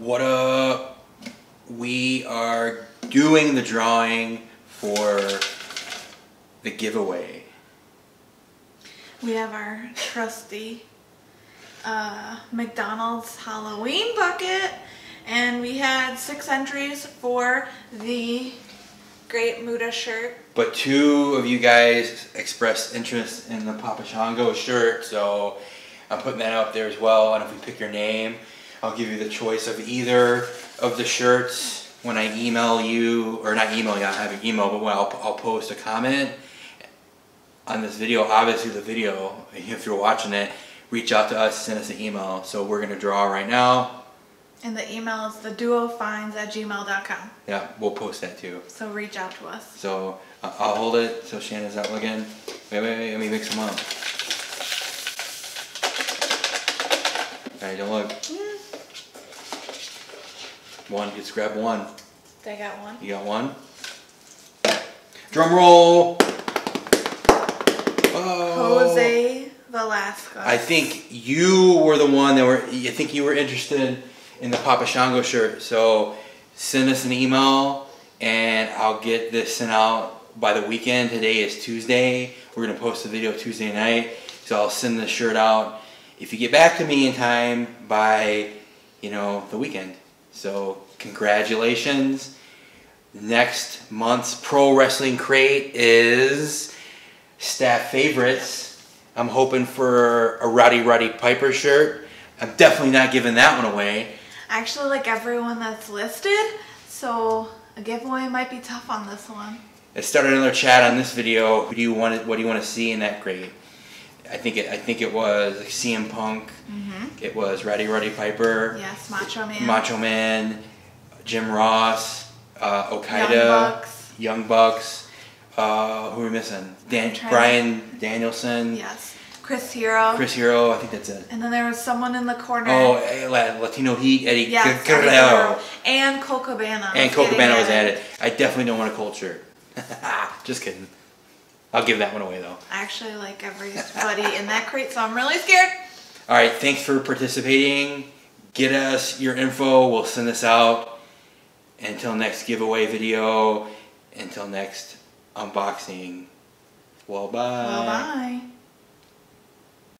What up? We are doing the drawing for the giveaway. We have our trusty uh, McDonald's Halloween bucket, and we had six entries for the Great Muta shirt. But two of you guys expressed interest in the Papa Shango shirt, so I'm putting that out there as well. And if we pick your name, I'll give you the choice of either of the shirts when I email you, or not email you, I have an email, but when I'll, I'll post a comment on this video, obviously the video, if you're watching it, reach out to us, send us an email. So we're going to draw right now. And the email is theduofinds at gmail.com. Yeah, we'll post that too. So reach out to us. So uh, I'll hold it so Shannon's not looking. Wait, wait, wait, let me mix them up. Alright, don't look. One, just grab one. I got one. You got one? Drum roll! Oh. Jose Velazquez. I think you were the one that were, I think you were interested in the Papa Shango shirt. So send us an email and I'll get this sent out by the weekend. Today is Tuesday. We're going to post the video Tuesday night. So I'll send the shirt out. If you get back to me in time by, you know, the weekend. So congratulations. Next month's Pro Wrestling Crate is staff favorites. I'm hoping for a Rowdy Roddy Piper shirt. I'm definitely not giving that one away. I actually like everyone that's listed, so a giveaway might be tough on this one. Let's start another chat on this video. Who do you want? To, what do you want to see in that grade? I think it. I think it was like CM Punk. Mm-hmm. It was Rowdy Roddy Piper. Yes, Macho Man. Macho Man, Jim Ross, uh, Okada, Young Bucks. Young Bucks. Uh, who are we missing? Dan, trying to- Bryan Danielson, Yes. Chris Hero. Chris Hero. I think that's it. And then there was someone in the corner. Oh, eh, Latino Heat, Eddie yes, Guerrero. And Colt Cabana. And getting Cabana was added. added. I definitely don't want a Colt shirt. Just kidding. I'll give that one away though. I actually like everybody in that crate, so I'm really scared. All right, thanks for participating. Get us your info. We'll send this out. Until next giveaway video. Until next unboxing. Well, bye. Well, bye.